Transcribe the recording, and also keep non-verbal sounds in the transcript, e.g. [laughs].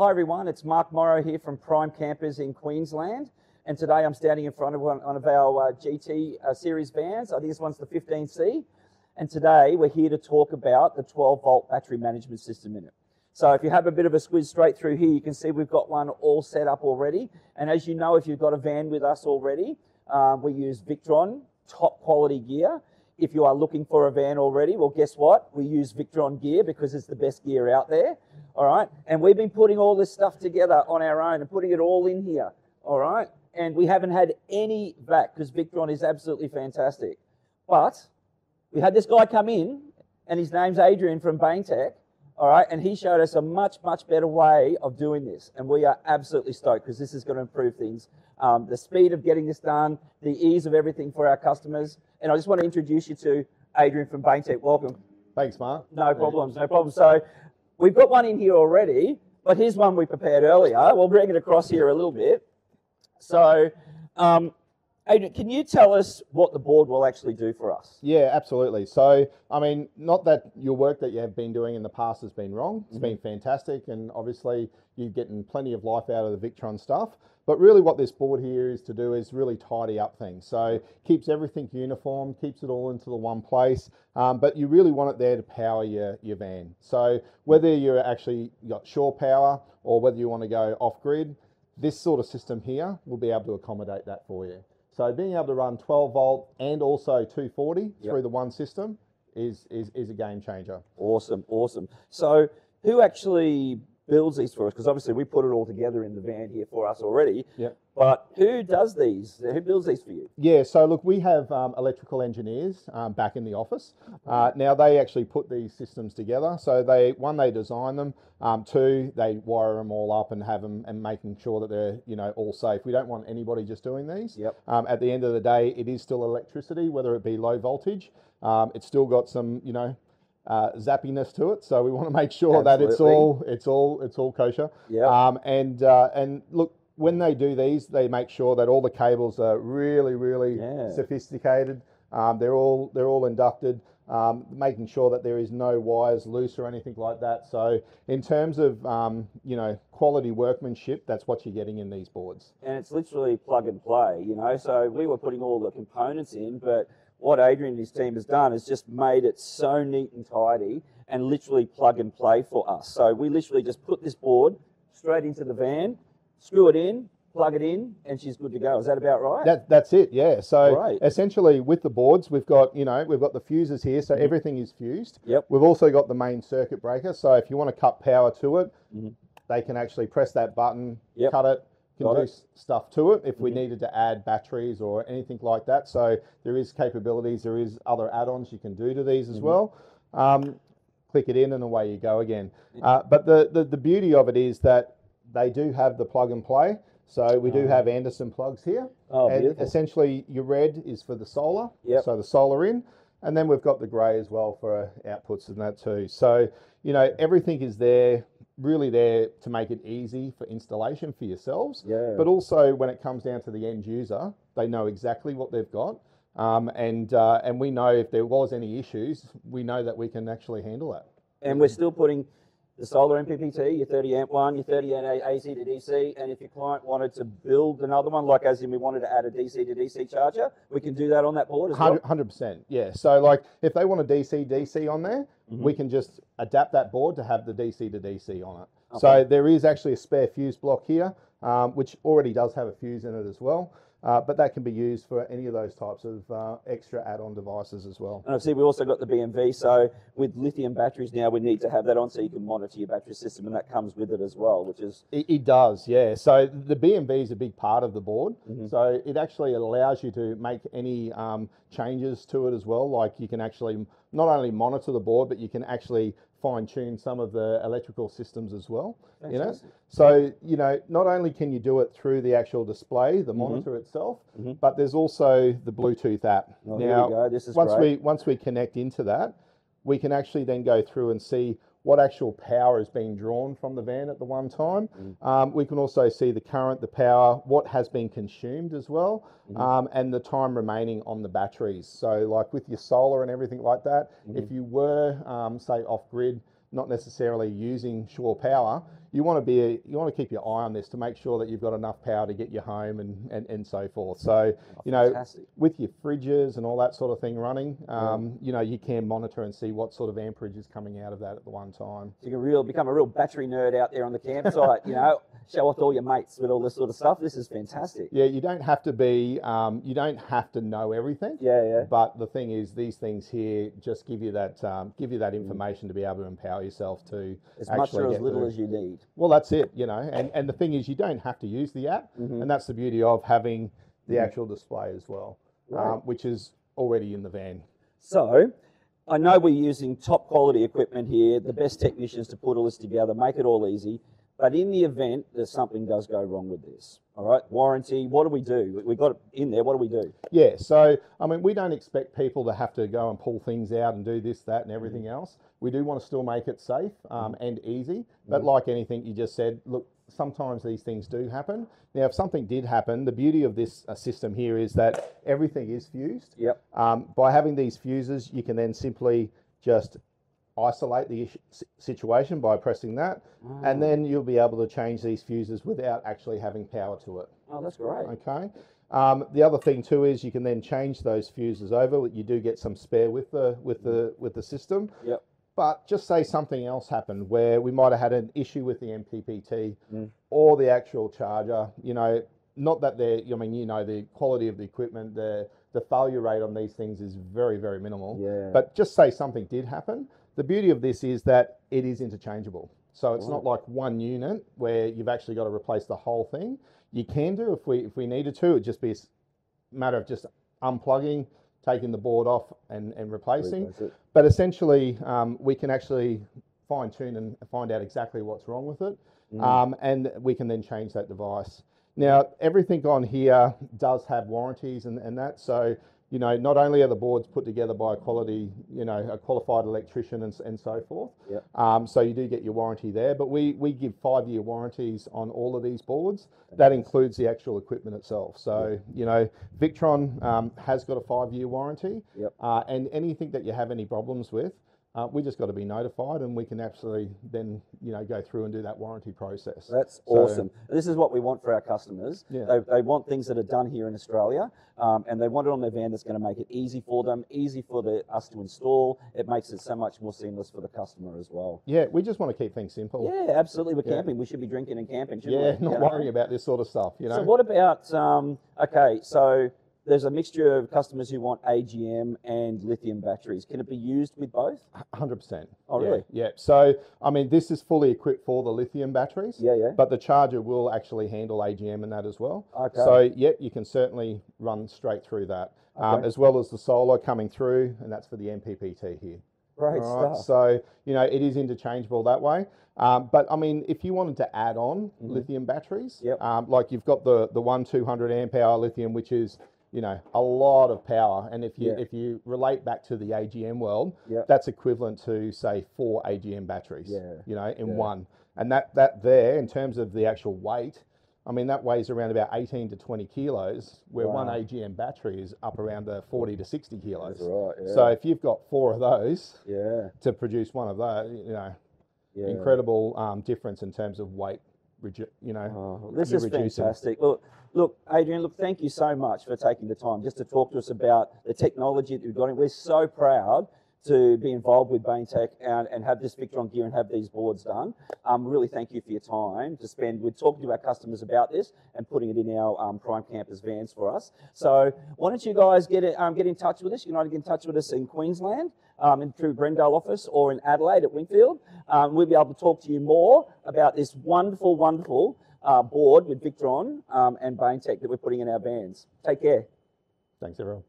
Hi everyone, it's Mark Morrow here from Prime Campers in Queensland. And today I'm standing in front of one, one of our uh, GT uh, series vans. I think this one's the 15C. And today we're here to talk about the 12 volt battery management system in it. So if you have a bit of a squeeze straight through here, you can see we've got one all set up already. And as you know, if you've got a van with us already, um, we use Victron top quality gear. If you are looking for a van already, well, guess what? We use Victron gear because it's the best gear out there. All right. And we've been putting all this stuff together on our own and putting it all in here. All right. And we haven't had any back because Victron is absolutely fantastic. But we had this guy come in, and his name's Adrian from BainTech. All right. And he showed us a much, much better way of doing this. And we are absolutely stoked because this is going to improve things. Um, the speed of getting this done, the ease of everything for our customers. And I just want to introduce you to Adrian from BainTech. Welcome. Thanks, Mark. No problems, no problems. So we've got one in here already, but here's one we prepared earlier. We'll bring it across here a little bit. So, um, Adrian, can you tell us what the board will actually do for us? Yeah, absolutely. So, I mean, not that your work that you have been doing in the past has been wrong. It's mm-hmm. been fantastic, and obviously you're getting plenty of life out of the Victron stuff. But really, what this board here is to do is really tidy up things. So, keeps everything uniform, keeps it all into the one place. Um, but you really want it there to power your, your van. So, whether you're actually got shore power or whether you want to go off grid, this sort of system here will be able to accommodate that for you. So being able to run 12 volt and also 240 yep. through the one system is, is, is a game changer. Awesome, awesome. So who actually builds these for us? Because obviously we put it all together in the van here for us already. Yeah. But who does these? Who builds these for you? Yeah, so look, we have um, electrical engineers um, back in the office. Uh, now they actually put these systems together. So they one they design them, um, two they wire them all up and have them and making sure that they're you know all safe. We don't want anybody just doing these. Yep. Um, at the end of the day, it is still electricity, whether it be low voltage. Um, it's still got some you know uh, zappiness to it. So we want to make sure Absolutely. that it's all it's all it's all kosher. Yeah. Um, and uh, and look, when they do these, they make sure that all the cables are really really yeah. sophisticated. Um, they're all they're all inducted. Um, making sure that there is no wires loose or anything like that. So in terms of um, you know quality workmanship, that's what you're getting in these boards. And it's literally plug and play. You know, so we were putting all the components in, but what Adrian and his team has done is just made it so neat and tidy and literally plug and play for us. So we literally just put this board straight into the van, screw it in, plug it in, and she's good to go. Is that about right? That, that's it, yeah. So right. essentially with the boards, we've got, you know, we've got the fuses here, so mm-hmm. everything is fused. Yep. We've also got the main circuit breaker, so if you want to cut power to it, mm-hmm. they can actually press that button, yep. cut it, can Got do it. stuff to it if we mm-hmm. needed to add batteries or anything like that. So there is capabilities, there is other add-ons you can do to these as mm-hmm. well. Um, click it in and away you go again. Uh, but the, the, the beauty of it is that they do have the plug and play. So we do uh-huh. have Anderson plugs here. Oh, and beautiful. essentially your red is for the solar. Yep. So the solar in. And then we've got the grey as well for outputs and that too. So, you know, everything is there really there to make it easy for installation for yourselves. Yeah. But also when it comes down to the end user, they know exactly what they've got. Um, and uh, and we know if there was any issues, we know that we can actually handle that. And we're still putting the solar MPPT, your 30 amp one, your 30 amp AC to DC, and if your client wanted to build another one, like as in we wanted to add a DC to DC charger, we can do that on that board as 100%, well. 100%, yeah. So like if they want a DC DC on there, mm-hmm. we can just adapt that board to have the DC to DC on it. Okay. So there is actually a spare fuse block here, um, which already does have a fuse in it as well. Uh, but that can be used for any of those types of uh, extra add-on devices as well. And I obviously, we also got the BMV. So with lithium batteries now, we need to have that on so you can monitor your battery system, and that comes with it as well, which is it, it does, yeah. So the BMV is a big part of the board. Mm-hmm. So it actually allows you to make any um, changes to it as well. Like you can actually not only monitor the board, but you can actually fine tune some of the electrical systems as well. You know, so you know not only can you do it through the actual display, the mm-hmm. monitor itself, mm-hmm. but there's also the Bluetooth app. Well, now, once great. we once we connect into that, we can actually then go through and see what actual power is being drawn from the van at the one time. Mm. Um, we can also see the current, the power, what has been consumed as well, mm. um, and the time remaining on the batteries. So, like with your solar and everything like that, mm. if you were, um, say, off grid, not necessarily using shore power, you want to be you want to keep your eye on this to make sure that you've got enough power to get you home and, and, and so forth. So you know, Fantastic. with your fridges and all that sort of thing running, um, you know, you can monitor and see what sort of amperage is coming out of that at the one time. You can real become a real battery nerd out there on the campsite. you know, [laughs] show off to all your mates with all this sort of stuff. This is fantastic. Yeah, you don't have to be, um, you don't have to know everything. Yeah, yeah. But the thing is, these things here just give you that, um, give you that information to be able to empower yourself to As much or as little the- as you need. Well, that's it, you know. And and the thing is, you don't have to use the app, Mhm. and that's the beauty of having the actual display as well, Right. um, which is already in the van. So, I know we're using top quality equipment here, the best technicians to put all this together, make it all easy. But in the event that something does go wrong with this, all right, warranty, what do we do? We- We've got it in there, what do we do? Yeah, so I mean, we don't expect people to have to go and pull things out and do this, that, and everything else. We do want to still make it safe um, and easy, but like anything you just said, look, sometimes these things do happen. Now, if something did happen, the beauty of this uh, system here is that everything is fused. Yep. Um, by having these fuses, you can then simply just isolate the situation by pressing that, and then you'll be able to change these fuses without actually having power to it. Oh, that's great. Okay. Um, the other thing too is you can then change those fuses over. You do get some spare with the with the with the system. Yep. But just say something else happened where we might have had an issue with the MPPT Mm. or the actual charger. You know, not that they're. I mean, you know, the quality of the equipment, the the failure rate on these things is very very minimal. Yeah. But just say something did happen. The beauty of this is that it is interchangeable. So it's not like one unit where you've actually got to replace the whole thing. You can do if we if we needed to. It'd just be a matter of just unplugging, taking the board off, and and replacing. But essentially, um, we can actually fine tune and find out exactly what's wrong with it, Mm. um, and we can then change that device. Now, everything on here does have warranties and, and that. So, you know, not only are the boards put together by a quality, you know, a qualified electrician and, and so forth. Yep. Um, so you do get your warranty there, but we, we give five year warranties on all of these boards. That includes the actual equipment itself. So, you know, Victron um, has got a five year warranty. Yep. Uh, and anything that you have any problems with, uh, we just got to be notified and we can actually then, you know, go through and do that warranty process. That's So- awesome. This is what we want for our customers. Yeah. They, they want things that are done here in Australia, um, and they want it on their van that's going to make it easy for them, easy for the, us to install. It makes it so much more seamless for the customer as well. Yeah, we just want to keep things simple. Yeah, absolutely. We're Yeah. camping. We should be drinking and camping, Yeah, we? not You know? worrying about this sort of stuff, you know. So what about um, okay? So there's a mixture of customers who want AGM and lithium batteries. Can it be used with both? Hundred percent. Oh, really? Yeah. So I mean, this is fully equipped for the lithium batteries. Yeah, yeah. But the charger will actually handle AGM and that as well. Okay. So yeah, you can certainly run straight through that, um, as well as the solar coming through, and that's for the MPPT here. Great right, stuff. So you know it is interchangeable that way. Um, but I mean, if you wanted to add on Mhm. lithium batteries, Yep. um, like you've got the the one two hundred amp hour lithium, which is you know a lot of power, and if you Yeah. if you relate back to the AGM world, Yep. that's equivalent to say four AGM batteries. Yeah. You know, in Yeah. one, and that that there in terms of the actual weight. I mean, that weighs around about 18 to 20 kilos, where one AGM battery is up around the 40 to 60 kilos. Right. Yeah. So if you've got four of those yeah, to produce one of those, you know, yeah. incredible um, difference in terms of weight. You know, Oh, this is reducing. fantastic. Look, look, Adrian. Look, thank you so much for taking the time just to talk to us about the technology that we've got. We're so proud to be involved with BainTech and, and have this Victron gear and have these boards done. Um, really, thank you for your time to spend with talking to our customers about this and putting it in our um, Prime Campers vans for us. So, why don't you guys get it, um, get in touch with us? You can either get in touch with us in Queensland. Um, in, through Brendale office or in Adelaide at Wingfield. Um, we'll be able to talk to you more about this wonderful, wonderful uh, board with Victron um, and BainTech that we're putting in our vans. Take care. thanks everyone.